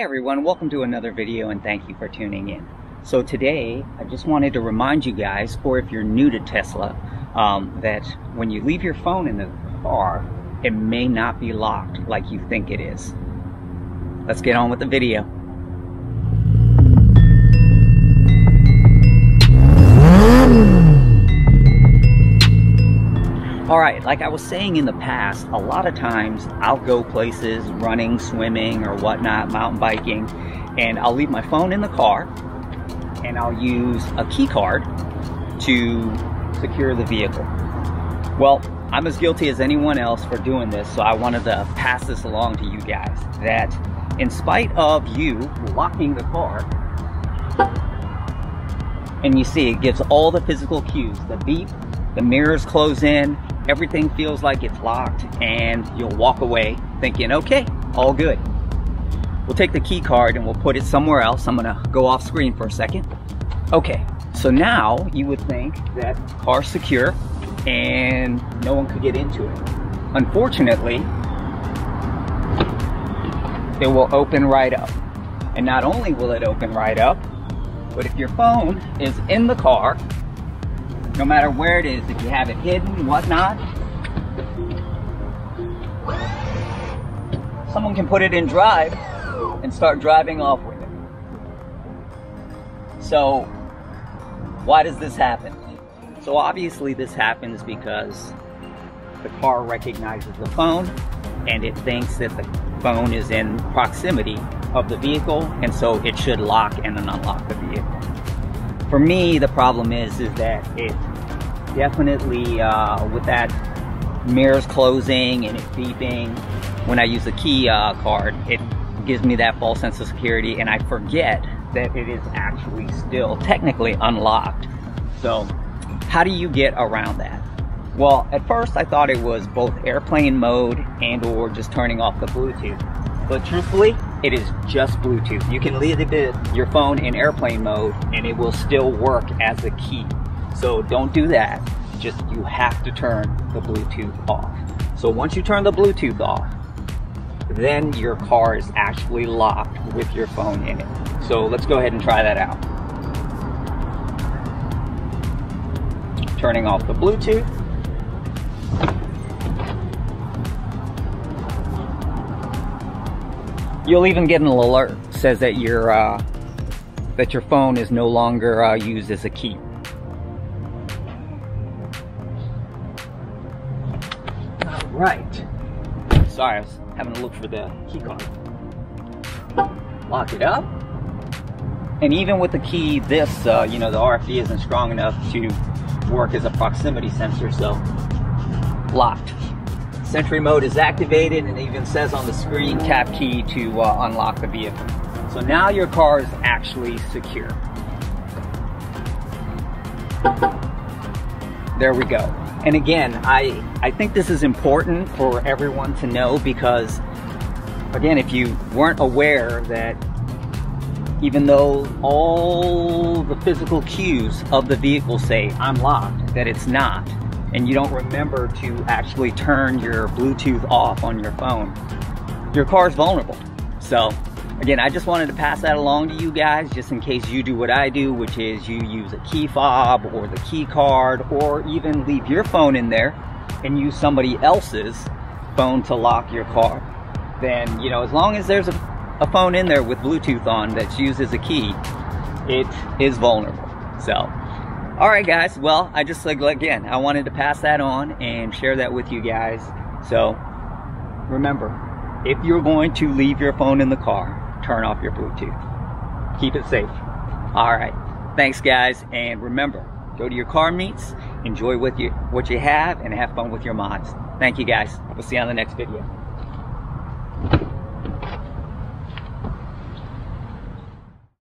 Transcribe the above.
Everyone, welcome to another video and thank you for tuning in. So today, I just wanted to remind you guys, or if you're new to Tesla, um, that when you leave your phone in the car, it may not be locked like you think it is. Let's get on with the video. All right, like I was saying in the past, a lot of times I'll go places running, swimming, or whatnot, mountain biking, and I'll leave my phone in the car and I'll use a key card to secure the vehicle. Well, I'm as guilty as anyone else for doing this, so I wanted to pass this along to you guys that in spite of you locking the car, and you see it gives all the physical cues the beep, the mirrors close in, everything feels like it's locked, and you'll walk away thinking, okay, all good. We'll take the key card and we'll put it somewhere else. I'm gonna go off screen for a second. Okay, so now you would think that car's secure and no one could get into it. Unfortunately, it will open right up. And not only will it open right up, but if your phone is in the car, no matter where it is, if you have it hidden, whatnot, someone can put it in drive and start driving off with it. So, why does this happen? So obviously this happens because the car recognizes the phone and it thinks that the phone is in proximity of the vehicle and so it should lock and then unlock the vehicle. For me, the problem is, is that it definitely, uh, with that mirrors closing and it beeping, when I use the key uh, card, it gives me that false sense of security and I forget that it is actually still technically unlocked. So how do you get around that? Well, at first I thought it was both airplane mode and or just turning off the Bluetooth. But truthfully, it is just Bluetooth. You can leave your phone in airplane mode and it will still work as a key. So don't do that. Just you have to turn the Bluetooth off. So once you turn the Bluetooth off, then your car is actually locked with your phone in it. So let's go ahead and try that out. Turning off the Bluetooth. You'll even get an alert says that your uh, that your phone is no longer uh, used as a key. Right. Sorry, I was having to look for the key card. Lock it up. And even with the key, this, uh, you know, the RFID isn't strong enough to work as a proximity sensor, so locked. Sentry mode is activated and it even says on the screen tap key to uh, unlock the vehicle. So now your car is actually secure. There we go. And again, I, I think this is important for everyone to know because, again, if you weren't aware that even though all the physical cues of the vehicle say I'm locked, that it's not, and you don't remember to actually turn your Bluetooth off on your phone, your car is vulnerable. So again, I just wanted to pass that along to you guys just in case you do what I do, which is you use a key fob or the key card or even leave your phone in there and use somebody else's phone to lock your car. Then, you know, as long as there's a, a phone in there with Bluetooth on that's used as a key, it is vulnerable. So, all right, guys. Well, I just like again, I wanted to pass that on and share that with you guys. So, remember, if you're going to leave your phone in the car, turn off your Bluetooth. Keep it safe. All right. Thanks, guys. And remember, go to your car meets, enjoy with you what you have, and have fun with your mods. Thank you, guys. We'll see you on the next video.